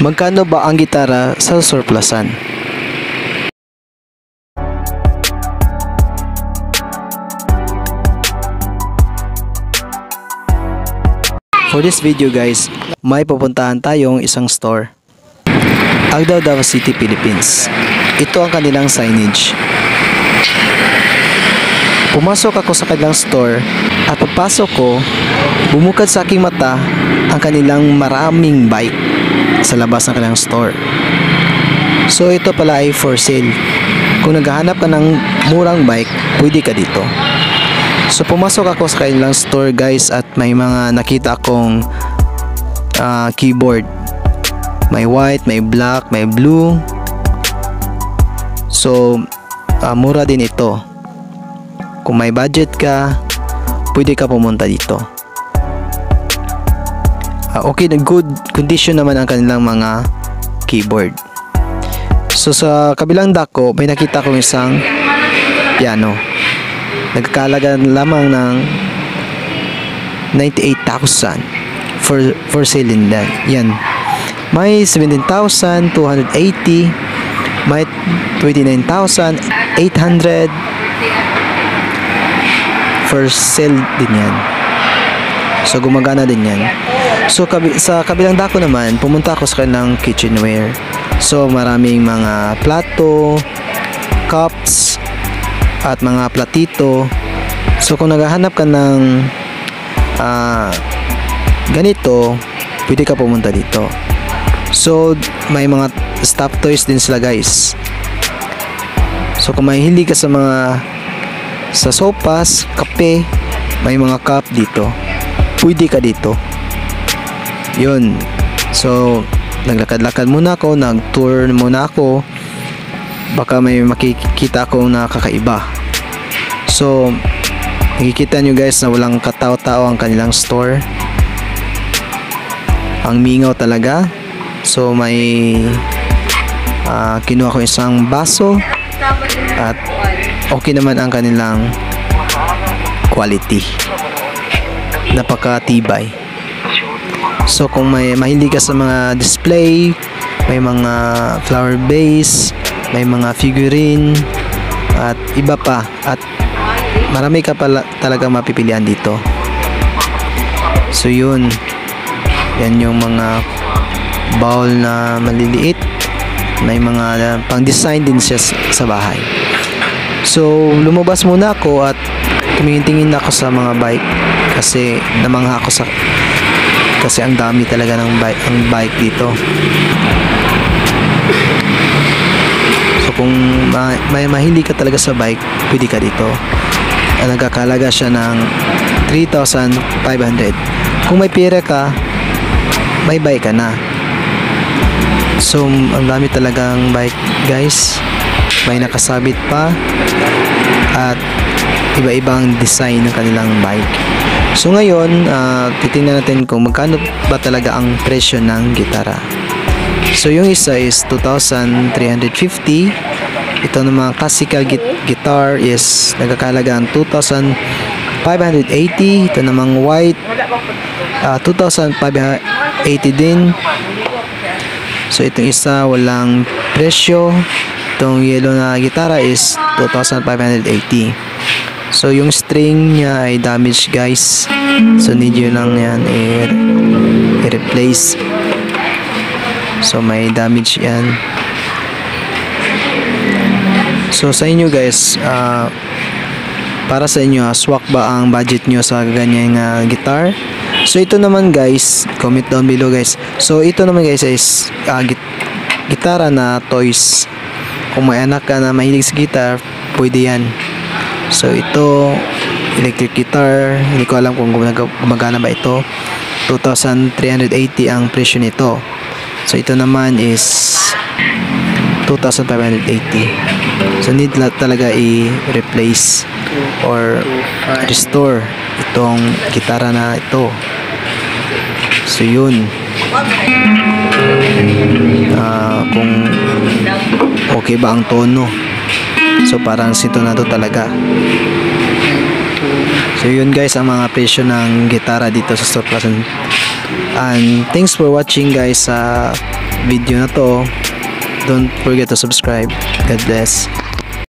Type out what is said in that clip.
Magkano ba ang gitara sa surplusan? For this video guys, may pupuntahan tayong isang store. Agdao Davao City, Philippines. Ito ang kanilang signage. Pumasok ako sa kanilang store at pagpasok ko, bumukad sa aking mata ang kanilang maraming bike sa labas ng kanilang store. So ito pala ay for sale. Kung naghahanap ka ng murang bike, pwede ka dito. So pumasok ako sa kanilang store guys at may mga nakita akong ah, keyboard. May white, may black, may blue. So ah, mura din ito. Kung may budget ka, pwede ka pumunta dito. Ah, okay, na good condition naman ang kanilang mga keyboard. So sa kabilang dako, may nakita kong isang piano. Nagkakalaga lamang ng 98,000 for for sale din yan. Yan. May 17,280, may 29,800 for sale din yan. So gumagana din yan. So kabi- sa kabilang dako naman, pumunta ako sa kanilang kitchenware. So maraming mga plato, cups, at mga platito. So kung naghahanap ka ng ah, ganito, pwede ka pumunta dito. So may mga stuffed toys din sila guys. So kung may hindi ka sa mga sa sopas, kape, may mga cup dito. Pwede ka dito. Yun. So, naglakad-lakad muna ako, nag-tour muna ako. Baka may makikita akong nakakaiba. So, nakikita nyo guys na walang katao-tao ang kanilang store. Ang mingaw talaga. So, may ah, kinuha ko isang baso at okay naman ang kanilang quality. Napakatibay. So kung may mahilig ka sa mga display, may mga flower base, may mga figurine at iba pa at marami ka pala talaga mapipilian dito. So yun. Yan yung mga bowl na maliliit. May mga pang design din siya sa bahay. So, lumabas muna ako at tumingin-tingin ako sa mga bike kasi namangha ako sa kasi ang dami talaga ng bike ang bike dito. So kung ma- may mahilig ka talaga sa bike, pwede ka dito. Ah, Nagkakalaga siya ng 3,500. Kung may pera ka, may bike ka na. So, ang dami talagang bike, guys. May nakasabit pa at iba-ibang design ng kanilang bike. So ngayon, ah, titingnan natin kung magkano ba talaga ang presyo ng gitara. So yung isa is 2,350. Ito naman classical git- guitar is nagkakalaga ang 2,580. Ito namang white ah, 2,580 din. So itong isa walang presyo. Itong yellow na gitara is 2,580. So yung string niya ay damaged guys. So need nyo lang yan i-replace. So may damage yan. So sa inyo guys, ah, para sa inyo, ah, swak ba ang budget nyo sa ganyang ah, guitar? So ito naman guys, comment down below guys. So ito naman guys is ah, git- gitara na toys. Kung may anak ka na mahilig sa guitar, pwede yan. So ito, electric guitar, hindi ko alam kung gumag- gumagana ba ito. 2,380 ang presyo nito. So ito naman is 2,580. So need la- talaga i-replace or restore itong gitara na ito. So yun. Ah, kung okay ba ang tono. So parang sintonado talaga. So yun guys ang mga presyo ng gitara dito sa surplus And thanks for watching guys sa video na to. Don't forget to subscribe. God bless.